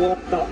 終わった。